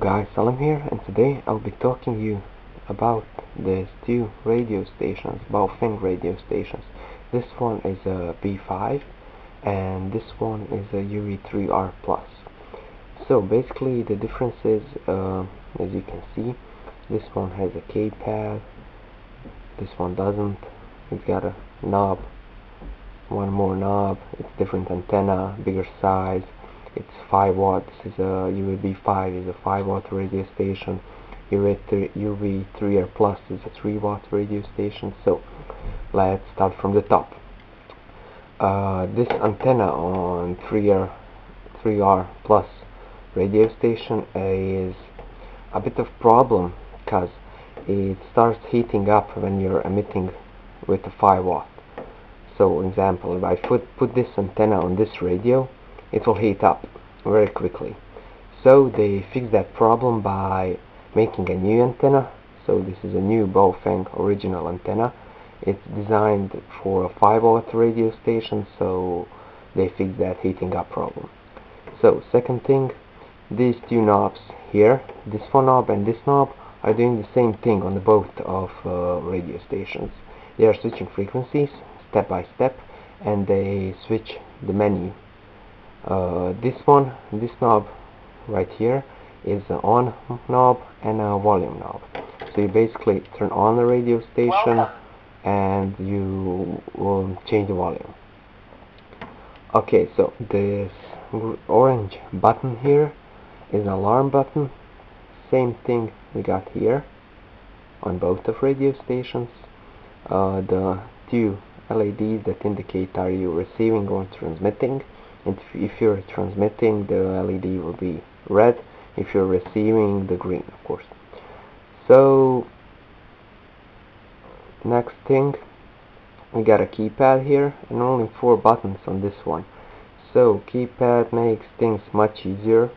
guys, Salim here and today I'll be talking you about these two radio stations, Baofeng radio stations. This one is a B5 and this one is a UV3R+. So basically the difference is, uh, as you can see, this one has a keypad, this one doesn't, it's got a knob, one more knob, it's different antenna, bigger size, it's 5 watt this is a UVB5 is a 5 watt radio station. UV3R plus is a 3 watt radio station. So let's start from the top. Uh, this antenna on 3R 3R plus radio station is a bit of problem because it starts heating up when you're emitting with a 5 watt. So example if I put, put this antenna on this radio it will heat up very quickly. So they fixed that problem by making a new antenna. So this is a new Baofeng original antenna. It's designed for a 5 watt radio station, so they fixed that heating up problem. So second thing, these two knobs here, this phone knob and this knob, are doing the same thing on the both of uh, radio stations. They are switching frequencies step by step and they switch the menu uh, this one this knob right here is an on knob and a volume knob. So you basically turn on the radio station Welcome. and you will change the volume. Okay so this orange button here is an alarm button. Same thing we got here on both of radio stations. Uh, the two LEDs that indicate are you receiving or transmitting if you're transmitting the LED will be red. If you're receiving the green of course. So next thing we got a keypad here and only four buttons on this one. So keypad makes things much easier.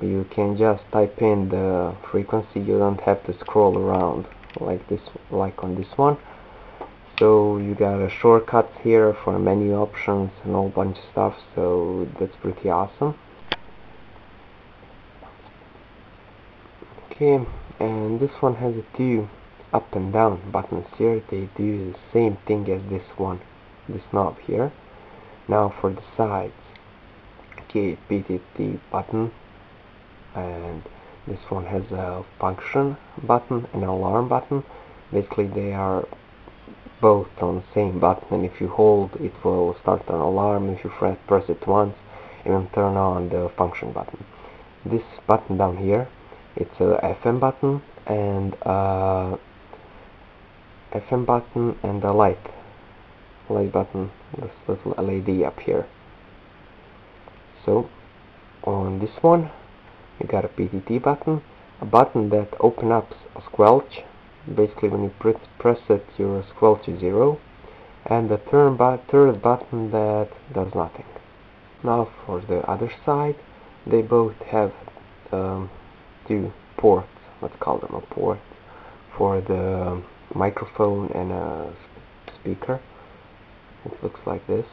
You can just type in the frequency. You don't have to scroll around like this like on this one so you got a shortcut here for menu options and a whole bunch of stuff so that's pretty awesome. Okay and this one has a two up and down buttons here. They do the same thing as this one this knob here. Now for the sides. Okay PTT button and this one has a function button and an alarm button. Basically they are both on the same button. And if you hold it will start an alarm. If you press it once it will turn on the function button. This button down here it's a FM button and a FM button and a light light button. This little LED up here. So on this one you got a PTT button a button that opens up a squelch basically when you press, press it your squelch to zero and the third, third button that does nothing. Now for the other side they both have um, two ports. Let's call them a port for the microphone and a speaker. It looks like this.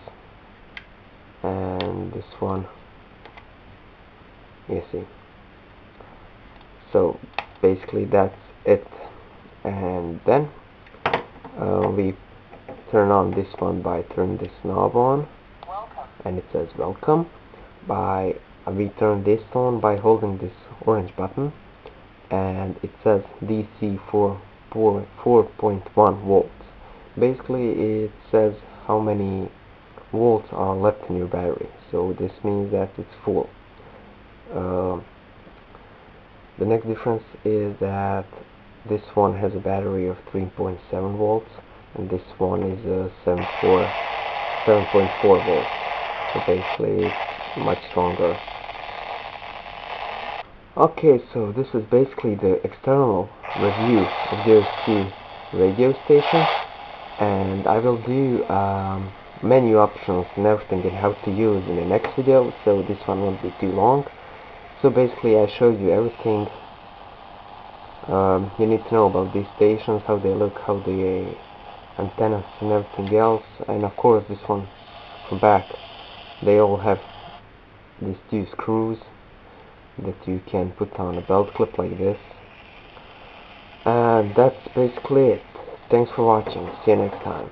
And this one. You see. So basically that's it and then uh, we turn on this one by turning this knob on. Welcome. and it says welcome. By uh, we turn this on by holding this orange button. And it says DC 4 4.1 volts. Basically it says how many volts are left in your battery. So this means that it's full uh, the next difference is that this one has a battery of 3.7 volts and this one is a 7.4 7.4 volts. So basically much stronger. Okay so this is basically the external review of those two radio stations and I will do um, menu options and everything and how to use in the next video so this one won't be too long. So basically I showed you everything um, you need to know about these stations, how they look, how the uh, antennas and everything else, and of course this one from back, they all have these two screws that you can put on a belt clip like this. And that's basically it. Thanks for watching. See you next time